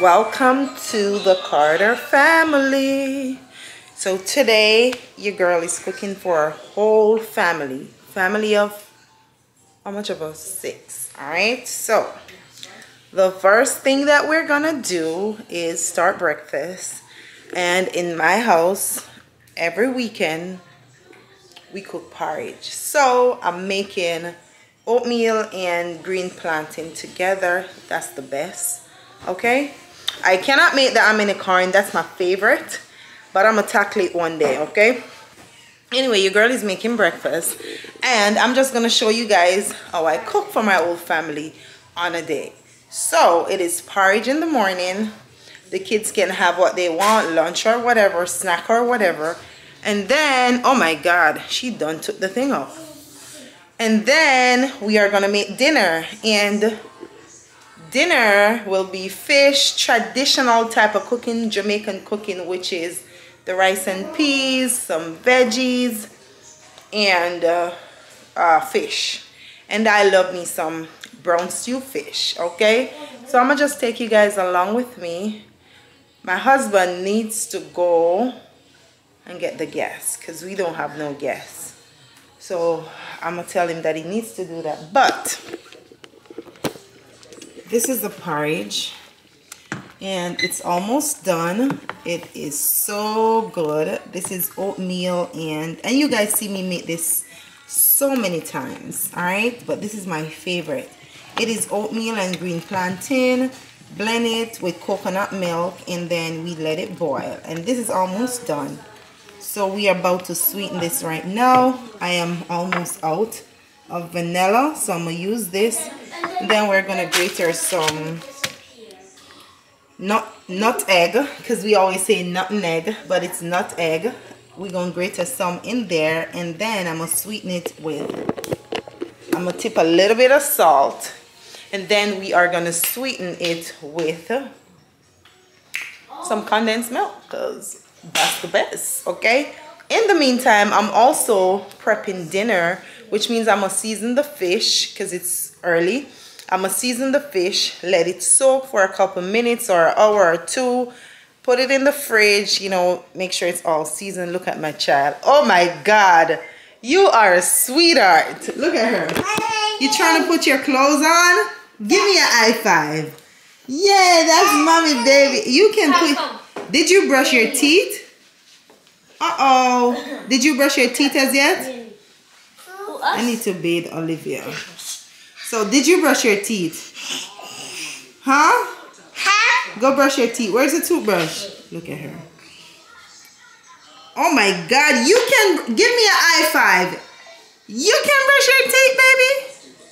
welcome to the Carter family. So today your girl is cooking for a whole family. Family of how much of us? Six. All right so the first thing that we're gonna do is start breakfast. And in my house every weekend we cook porridge. So i'm making oatmeal and green plantain together. That's the best okay i cannot make the hominy corn that's my favorite but i'm gonna tackle it one day okay? Anyway your girl is making breakfast and i'm just gonna show you guys how i cook for my whole family on a day. So it is porridge in the morning. The kids can have what they want lunch or whatever snack or whatever. And then oh my god she done took the thing off. And then we are gonna make dinner and dinner will be fish traditional type of cooking Jamaican cooking which is the rice and peas some veggies and uh, uh, fish. And I love me some brown stew fish okay? So I'm gonna just take you guys along with me. My husband needs to go and get the gas because we don't have no gas. So I'm gonna tell him that he needs to do that but this is the porridge and it's almost done. It is so good. This is oatmeal and and you guys see me make this so many times all right? But this is my favorite. It is oatmeal and green plantain blend it with coconut milk and then we let it boil. And this is almost done. So we are about to sweeten this right now. I am almost out of vanilla so I'm gonna use this. Then we're gonna grate some nut nut egg because we always say nut egg but it's nutmeg. We're gonna grate some in there and then I'm gonna sweeten it with I'm gonna tip a little bit of salt. And then we are gonna sweeten it with some condensed milk because that's the best okay? In the meantime i'm also prepping dinner which means i'm gonna season the fish because it's early. I'm gonna season the fish let it soak for a couple minutes or an hour or two put it in the fridge you know make sure it's all seasoned. Look at my child. Oh my god. You are a sweetheart. Look at her. You trying to put your clothes on? Give me an high five. Yeah that's mommy baby. You can put did you brush your teeth? Uh-oh. Did you brush your teeth as yet? I need to bathe Olivia. So, did you brush your teeth? Huh? Huh? Go brush your teeth. Where's the toothbrush? Look at her. Oh my God. You can give me an high five. You can brush your teeth, baby.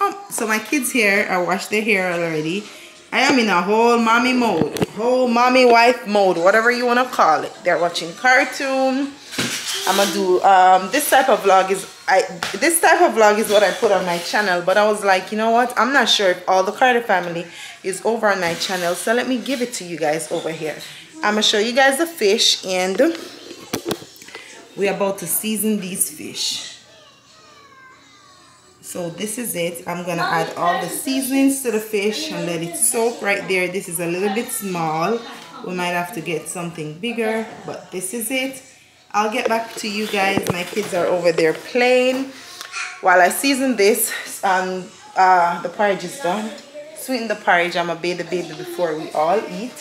Oh, so my kids here, I washed their hair already. I am in a whole mommy mode, whole mommy wife mode, whatever you want to call it. They're watching cartoon. I'm gonna do um, this type of vlog is I this type of vlog is what I put on my channel. But I was like, you know what? I'm not sure if all the Carter family is over on my channel, so let me give it to you guys over here. I'm gonna show you guys the fish, and we're about to season these fish so this is it i'm gonna add all the seasonings to the fish and let it soak right there this is a little bit small we might have to get something bigger but this is it i'll get back to you guys. My kids are over there playing. While i season this um uh the porridge is done. Sweeten the porridge. I'm gonna bathe the baby before we all eat.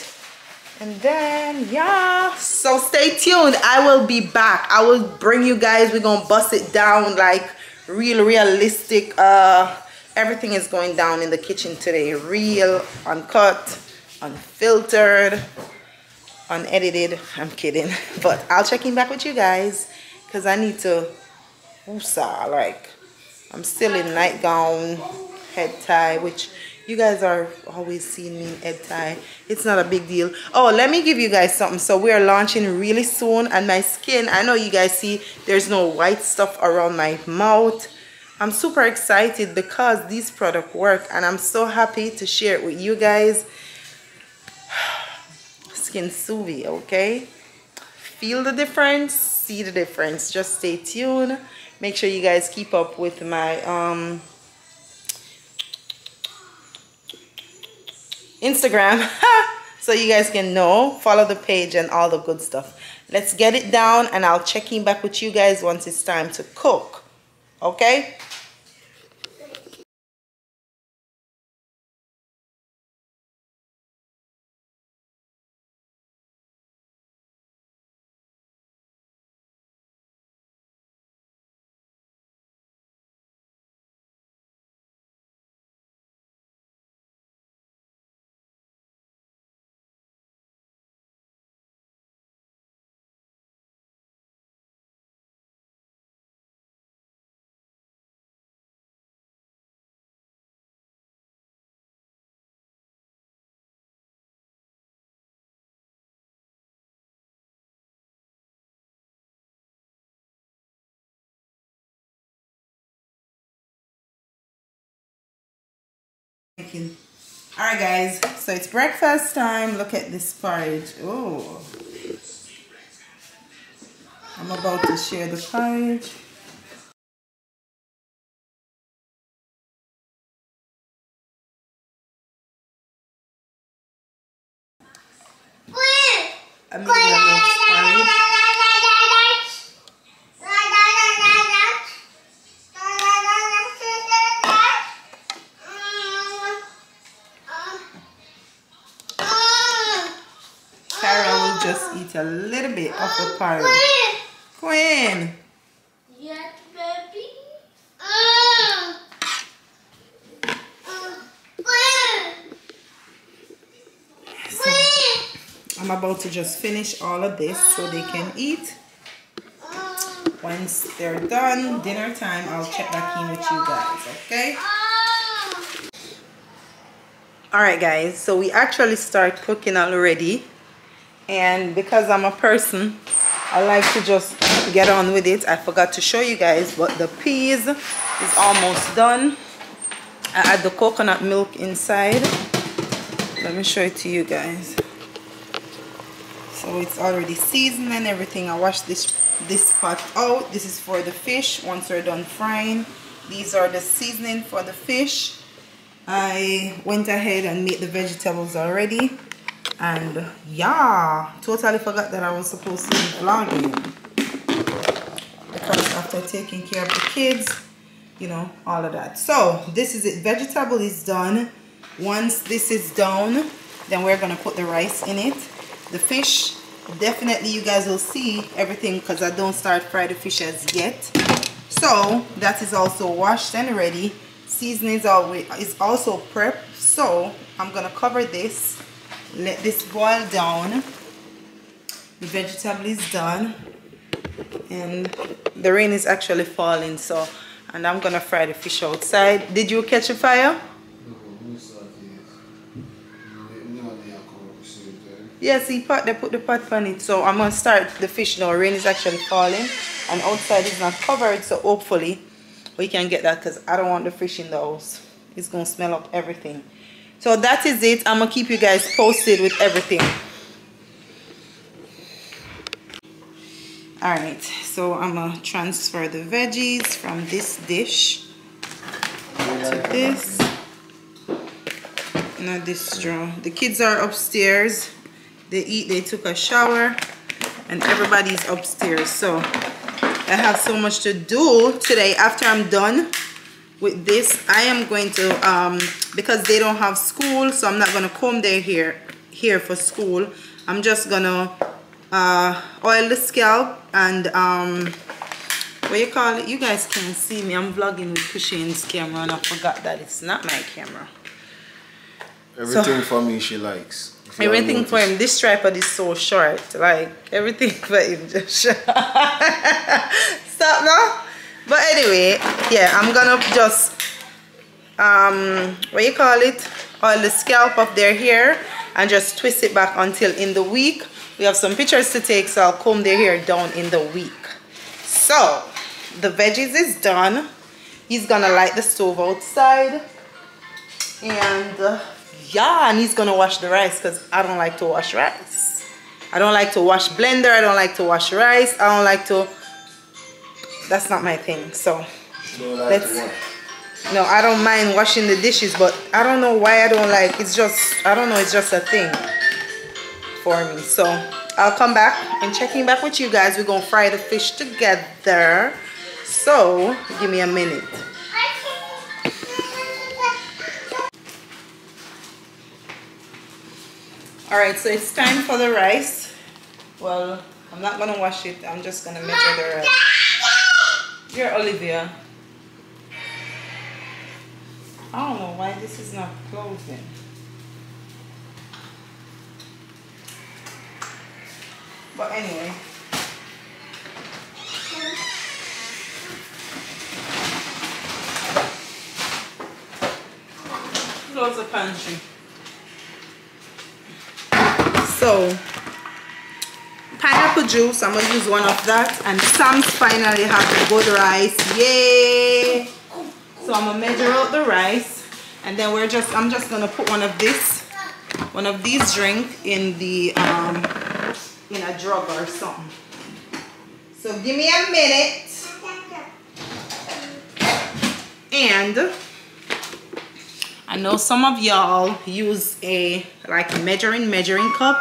And then yeah. So stay tuned. I will be back. I will bring you guys. We're gonna bust it down like real realistic uh everything is going down in the kitchen today. Real uncut unfiltered unedited. I'm kidding. But i'll check in back with you guys because i need to woosah like i'm still in nightgown head tie which you guys are always seeing me head tie it's not a big deal. Oh let me give you guys something. So we are launching really soon and my skin i know you guys see there's no white stuff around my mouth. I'm super excited because these products work and i'm so happy to share it with you guys skin Suvi, okay? Feel the difference see the difference. Just stay tuned. Make sure you guys keep up with my um Instagram. so you guys can know follow the page and all the good stuff. Let's get it down and i'll check in back with you guys once it's time to cook okay Making. All right, guys. So it's breakfast time. Look at this porridge. Oh, I'm about to share the porridge. Eat a little bit of the um, porridge. Queen. Yes, baby. Uh. Uh, so I'm about to just finish all of this so they uh. can eat. Once they're done, dinner time, I'll check back in with you guys, okay? Alright guys, so we actually start cooking already. And because I'm a person, I like to just get on with it. I forgot to show you guys, but the peas is almost done. I add the coconut milk inside. Let me show it to you guys. So it's already seasoned and everything. I washed this this pot out. This is for the fish once we're done frying. These are the seasoning for the fish. I went ahead and made the vegetables already. And yeah, totally forgot that I was supposed to be vlogging. Because after taking care of the kids, you know, all of that. So this is it. Vegetable is done. Once this is done, then we're gonna put the rice in it. The fish, definitely you guys will see everything because I don't start fry the fish as yet. So that is also washed and ready. Seasoning is always is also prepped. So I'm gonna cover this. Let this boil down. The vegetable is done. And the rain is actually falling, so and I'm gonna fry the fish outside. Did you catch a fire? Yes, he put they put the pot on it. So I'm gonna start the fish now. Rain is actually falling and outside is not covered, so hopefully we can get that because I don't want the fish in the house. It's gonna smell up everything. So that is it. I'm gonna keep you guys posted with everything. Alright, so I'm gonna transfer the veggies from this dish to this. Not this straw. The kids are upstairs. They eat, they took a shower, and everybody's upstairs. So I have so much to do today. After I'm done with this, I am going to, um, because they don't have school, so I'm not gonna comb their hair here for school. I'm just gonna uh, oil the scalp and um, what you call it? You guys can't see me. I'm vlogging with Kushane's camera, and I forgot that it's not my camera. Everything for me she likes. Everything for him. This tripod is so short. Like everything for him just short. Stop now. But anyway, yeah, I'm gonna just um what you call it? Oil the scalp of their hair and just twist it back until in the week. We have some pictures to take, so I'll comb their hair down in the week. So the veggies is done. He's gonna light the stove outside and uh, yeah and he's gonna wash the rice because i don't like to wash rice i don't like to wash blender i don't like to wash rice i don't like to that's not my thing so like Let's- no i don't mind washing the dishes but i don't know why i don't like it's just i don't know it's just a thing for me. So I'll come back and checking back with you guys. We're gonna fry the fish together. So give me a minute. All right, so it's time for the rice. Well, I'm not gonna wash it. I'm just gonna measure the rice. Here, Olivia. I don't know why this is not closing. But anyway. Close the pantry. So, pineapple juice, I'm gonna use one of that. And Sam's finally have the good rice. Yay! So I'm gonna measure out the rice. And then we're just, I'm just gonna put one of this, one of these drink in the, um, in a drug or something. So give me a minute. And I know some of y'all use a like measuring measuring cup,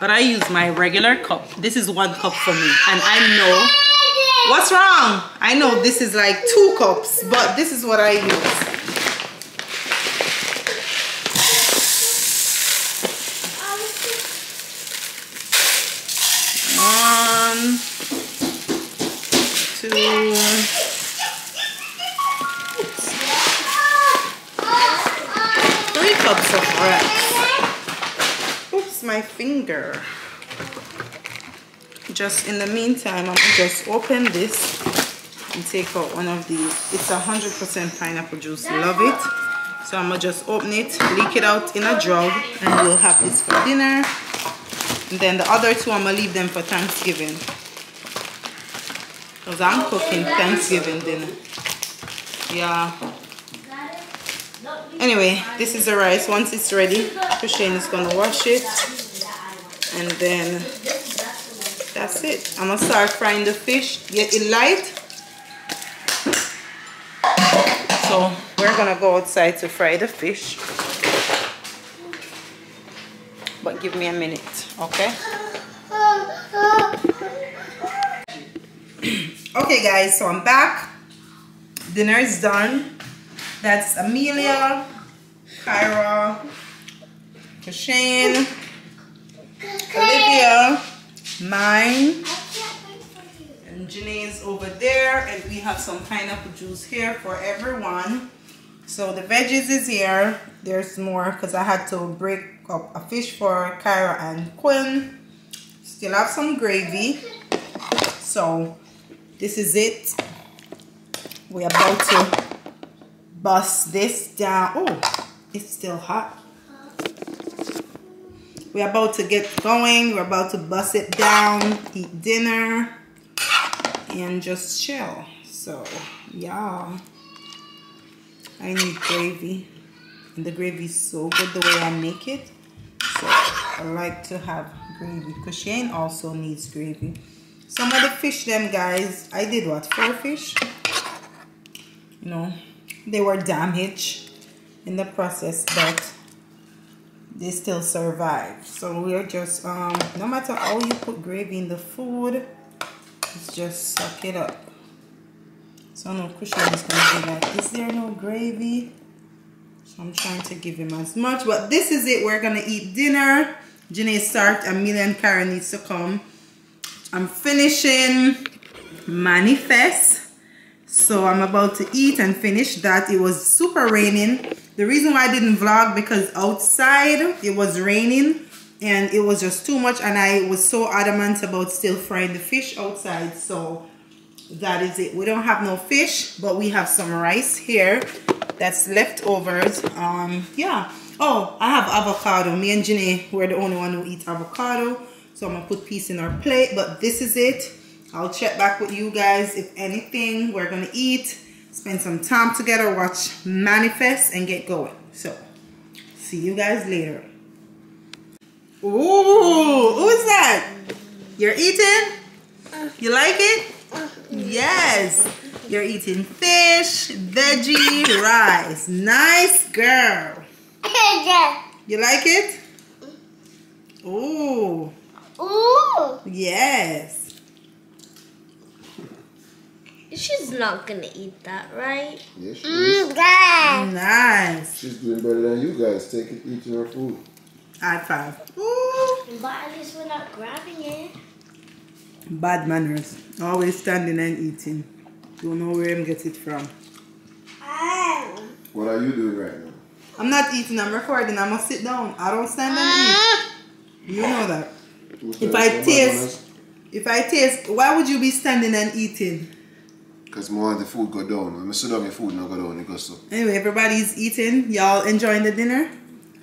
but I use my regular cup. This is one cup for me. And I know what's wrong? I know this is like two cups, but this is what I use. Finger. Just in the meantime, I'm gonna just open this and take out one of these. It's a 100% pineapple juice. Love it. So I'm gonna just open it, leak it out in a jug, and we'll have this for dinner. And then the other two, I'm gonna leave them for Thanksgiving. Because I'm cooking Thanksgiving dinner. Yeah. Anyway, this is the rice. Once it's ready, Kushane is gonna wash it. And then that's it. I'm gonna start frying the fish, get it light. So we're gonna go outside to fry the fish. But give me a minute, okay? okay guys, so I'm back. Dinner is done. That's Amelia, Kyra, Shane, Olivia, mine, and Janae's over there. And we have some pineapple juice here for everyone. So the veggies is here. There's more because I had to break up a fish for Kyra and Quinn. Still have some gravy. So this is it. We're about to bust this down. Oh, it's still hot. We're about to get going. We're about to bust it down, eat dinner, and just chill. So, y'all, I need gravy. And the gravy is so good the way I make it. So, I like to have gravy. Because Shane also needs gravy. Some of the fish them, guys, I did what? Four fish? You know, they were damaged in the process, but they still survive. So we're just, um, no matter how you put gravy in the food, it's just suck it up. So no Kushane is going to be like, is there no gravy? So I'm trying to give him as much. But this is it. We're going to eat dinner. Janae start. Amelia and Karen needs to come. I'm finishing Manifest. So I'm about to eat and finish that. It was super raining. The reason why I didn't vlog because outside it was raining and it was just too much and I was so adamant about still frying the fish outside. So that is it. We don't have no fish, but we have some rice here that's leftovers. Um, yeah. Oh, I have avocado. Me and Janae, we're the only one who eats avocado. So I'm gonna put piece in our plate, but this is it. I'll check back with you guys if anything. We're gonna eat, spend some time together, watch Manifest, and get going. So, see you guys later. Ooh, who is that? You're eating? You like it? Yes. You're eating fish, veggie, rice. Nice girl. You like it? Oh, Ooh. yes. She's not gonna eat that, right? Yes, she mm, is. Nice. She's doing better than you guys. Take it, eating her food. High five. Ooh. But at least we're not grabbing it. Bad manners. Always standing and eating. Don't know where him get it from. Um. What are you doing right now? I'm not eating, I'm recording. I must sit down. I don't stand and eat. Ah. You know that. Who's If? I taste, if I taste, why would you be standing and eating? Because more of the food go down. When I sit down, my food not go down. It goes up. Anyway, everybody's eating. Y'all enjoying the dinner?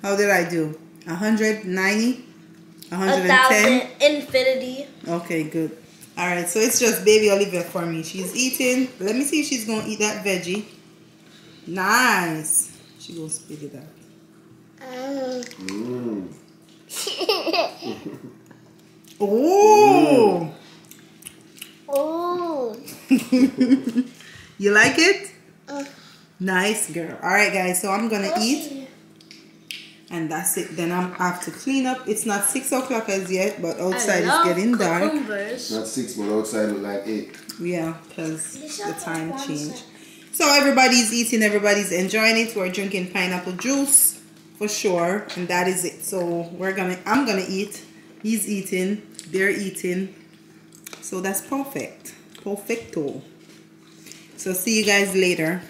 How did I do? 190? 110? infinity. Okay, good. All right, so it's just baby Olivia for me. She's eating. Let me see if she's gonna eat that veggie. Nice. She gonna spit it out. Mm. Oh, Ooh. you like it? Nice girl. All right, guys. So I'm gonna eat, and that's it. Then I'm I have to clean up. It's not six o'clock as yet, but outside it's getting dark. Not six, but outside look like eight. Yeah, because the time up, changed. So everybody's eating, everybody's enjoying it. We're drinking pineapple juice for sure, and that is it. So we're gonna, I'm gonna eat. He's eating. They're eating. So that's perfect, perfecto. So see you guys later.